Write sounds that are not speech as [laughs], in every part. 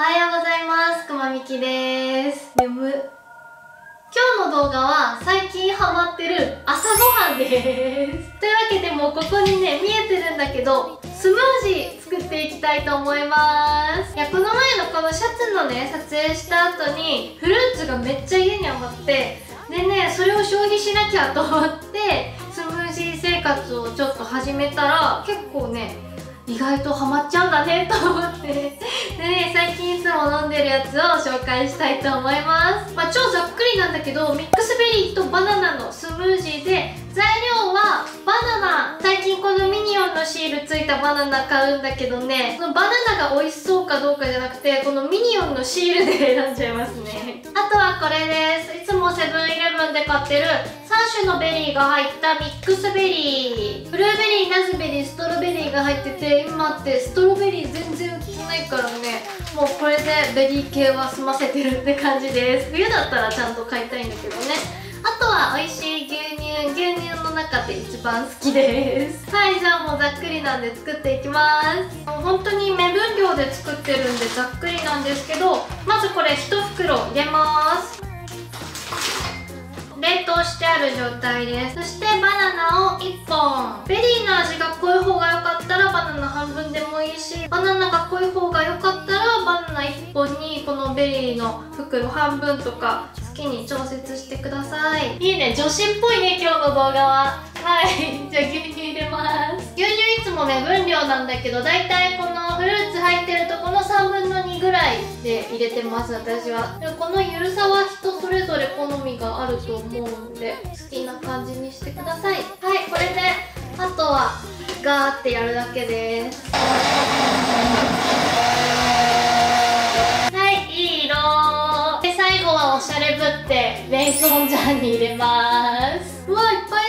おはようございます。くまみきです。眠。今日の動画は最近ハマってる朝ごはんです。[laughs] というわけでもうここにね見えてるんだけどスムージー作っていきたいと思います。いやこの前のこのシャツのね撮影した後にフルーツがめっちゃ家に余ってでねそれを消費しなきゃと思ってスムージー生活をちょっと始めたら結構ね意外とハマっちゃうんだねと思ったやつを紹介したいと思います。まあ、超ざっくりなんだけどミックスベリーとバナナのスムージーでついたバナナ買うんだけどね。このバナナが美味しそうかどうかじゃなくてこのミニオンのシールで選んじゃいますね。あとはこれです。いつもセブンイレブンで買ってる。3種のベリーが入ったミックスベリー。ブルーベリーラズベリーストロベリーが入ってて今ってストロベリー全然売ってないからね。もうこれでベリー系は済ませてるって感じです。冬だったらちゃんと買いたいんだけどね。あとは美味しい牛乳。牛乳中で一番好きです。はいじゃあもうざっくりなんで作っていきます。もう本当に目分量で作ってるんでざっくりなんですけどまずこれ1袋入れます。冷凍してある状態です。そしてバナナを1本。ベリーの味が濃い方が良かったらバナナ半分でもいいしバナナのベリーの袋半分とか好きに調節してください。いいね女子っぽいね今日の動画は。はいじゃあ牛乳入れます。牛乳いつもね分量なんだけどだいたいこのフルーツ入ってるとこの3分の2ぐらいで入れてます私は。でもこのゆるさは人それぞれ好みがあると思うんで好きな感じにしてください。はいこれであとはガーってやるだけですおしゃれぶってメイソンジャーに入れます。うわいっぱい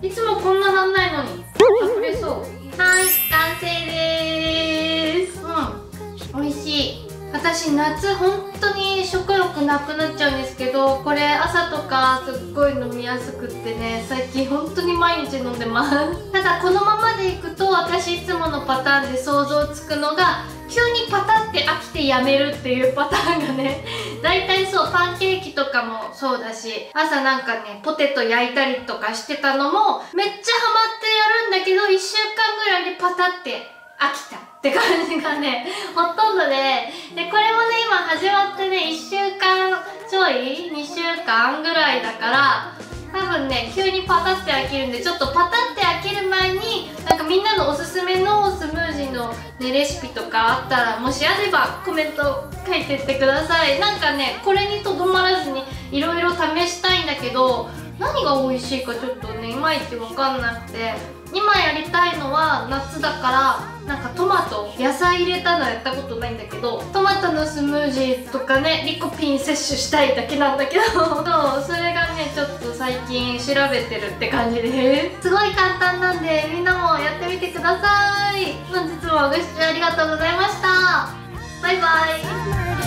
だ。いつもこんななんないのに。溢れそう。はい完成です。うん。美味しい。私夏本当に食欲なくなっちゃうんですけどこれ朝とかすっごい飲みやすくってね最近本当に毎日飲んでます。[laughs] ただこのままでいくと私いつものパターンで想像つくのが急にパタって飽きてやめるっていうパターンがね大体そうパンケーキとかもそうだし朝なんかねポテト焼いたりとかしてたのもめっちゃハマってやるんだけど1週間ぐらいでパタって飽きたって感じがね [laughs] ほとんどで。でこれもね今始まってね1週間ちょい？2週間ぐらいだから多分ね急にパタって飽きるんでちょっとパタって飽きる前になんかみんなのおすすめのスムージーの、ね、レシピとかあったらもしあればコメント書いてってください。なんかねこれにとどまらずにいろいろ試したいんだけど何が美味しいかちょっとねいまいち分かんなくて。今やりたいのは夏だからなんかトマト野菜入れたのやったことないんだけどトマトのスムージーとかねリコピン摂取したいだけなんだけど。それがねちょっと最近調べてるって感じです。すごい簡単なんでみんなもやってみてください。本日もご視聴ありがとうございました。バイバイ。